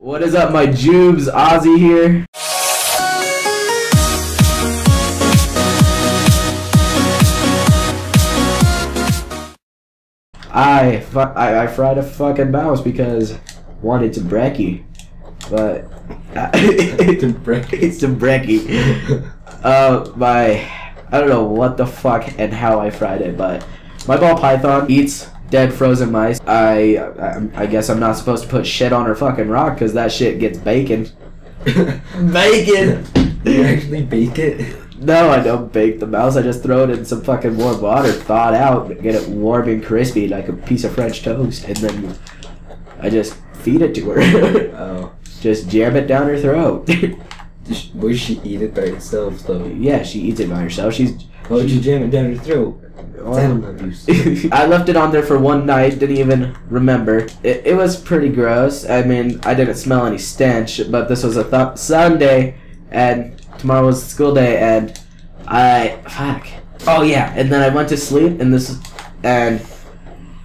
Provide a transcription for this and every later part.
What is up, my Jubes? Ozzy here. I, I I fried a fucking mouse because one, it's a brekkie, but It's a brekkie. it's a brekkie. Uh, my I don't know what the fuck and how I fried it, but my ball python eats dead frozen mice. I I, I guess I'm not supposed to put shit on her fucking rock because that shit gets bacon. Bacon. you actually bake it? No, I don't bake the mouse. I just throw it in some fucking warm water, thaw it out, get it warm and crispy like a piece of French toast, and then I just feed it to her. Oh. just jam it down her throat. Would she eat it by herself though? yeah, she eats it by herself. She's. Why would you jam it down her throat? It's animal abuse. I left it on there for one night. Didn't even remember. It, it was pretty gross. I mean, I didn't smell any stench, but this was a th- Sunday, and tomorrow was school day, and I fuck. Oh yeah, and then I went to sleep, and this and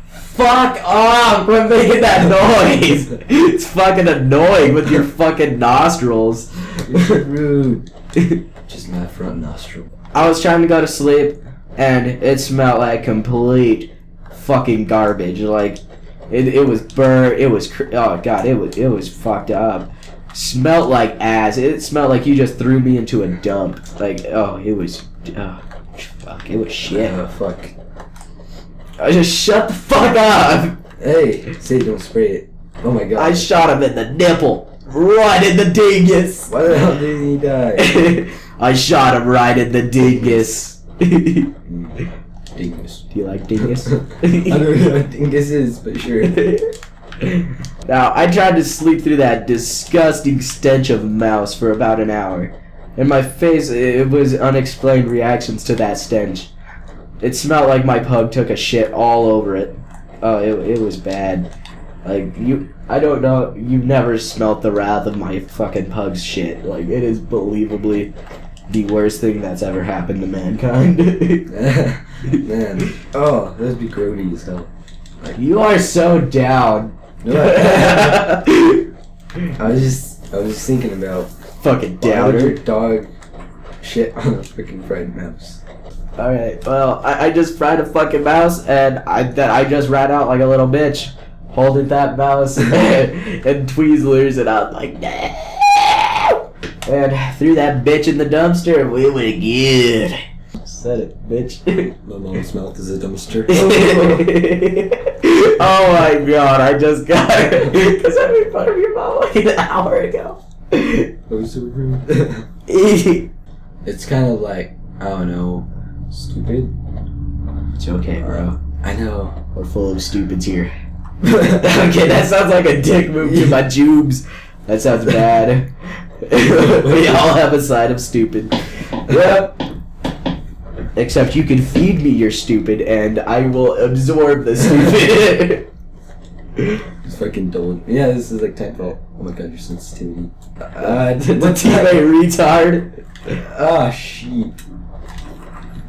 fuck off! Quit making that noise. it's fucking annoying with your fucking nostrils. You're rude. Just my front nostril. I was trying to go to sleep, and it smelled like complete fucking garbage. Like it, it was burnt. It was cr- oh god. It was it was fucked up. Smelled like ass. It smelled like you just threw me into a dump. Like oh, it was oh, fuck. It was shit. Yeah, fuck. I just shut the fuck up. Hey, say don't spray it. Oh my god. I shot him in the nipple, right in the dingus. Why the hell did he die? I shot him right in the dingus. Do you like dingus? I don't know what dingus is, but sure. now, I tried to sleep through that disgusting stench of mouse for about an hour. In my face, it was unexplained reactions to that stench. It smelled like my pug took a shit all over it. Oh, it, it was bad. Like, you, I don't know, you've never smelt the wrath of my fucking pug's shit. Like, it is believably the worst thing that's ever happened to mankind. Man. Oh, that'd be grody as hell. you are so down. No, I, was just I was just thinking about fucking why would your downer. dog shit on a freaking fried mouse. Alright, well, I, I just fried a fucking mouse, and I that I just ran out like a little bitch, holding that mouse and, and Tweezlers, and I was like, no! And threw that bitch in the dumpster, and we went good. Said it, bitch. My mom's mouth is a dumpster. oh my god, I just got it. Because I made fun of your mom like an hour ago. oh, so rude. it's kind of like I don't know, stupid. it's okay, bro. Uh, I know. We're full of stupids here. okay, that sounds like a dick move to my jubes. That sounds bad. we all have a side of stupid. Yep. Except you can feed me your stupid, and I will absorb the stupid. It's fucking dull. Yeah, this is like type Oh my god, your sensitivity. uh, the, teammate retard. Ah, shit.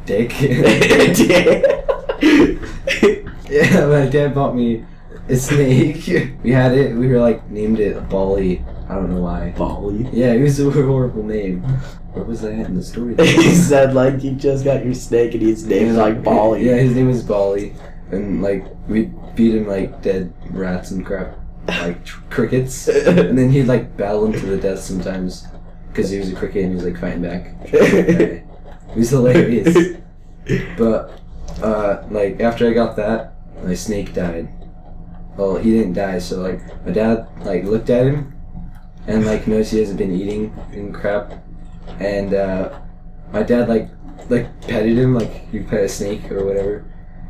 Dick. yeah, my dad bought me a snake. We had it. We were like named it Bali. I don't know why. Bali. Yeah, it was a horrible name. What was that in the story? he said like you just got your snake and his name's like Bali. Yeah, his name was Bali, and like we beat him like dead rats and crap, like tr- crickets, and then he'd like battle him to the death sometimes because he was a cricket and he was like fighting back. it was hilarious. But uh, like after I got that, my snake died. Well, he didn't die, so like my dad like looked at him and like noticed he hasn't been eating and crap, and uh, my dad like like petted him like you pet a snake or whatever,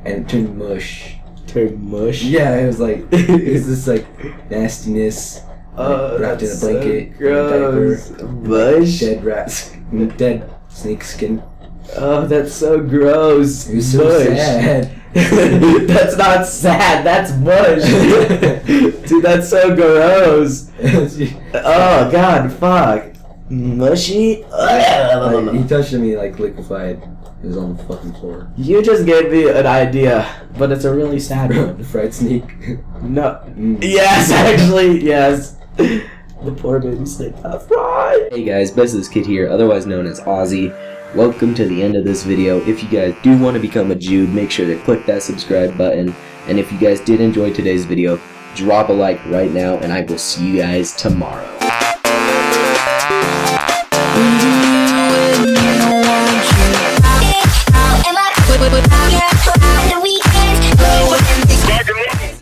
and it turned mush. Turned mush. Yeah, it was like it was this like nastiness. Oh, wrapped in a blanket, So in a gross. diaper, Mush. dead rats, dead snake skin. Oh, that's so gross. Was so sad. that's not sad. That's mush. Dude, that's so gross. Oh God, fuck. Mushy. Like, he touched me like liquefied. It was on the fucking floor. You just gave me an idea, but it's a really sad one. Fried snake. No. Mm. Yes, actually, yes. The poor baby snake got fried. Hey guys, BestOfThisKid here, otherwise known as Ozzy. Welcome to the end of this video. If you guys do want to become a Jude, make sure to click that subscribe button. And if you guys did enjoy today's video, drop a like right now, and I will see you guys tomorrow.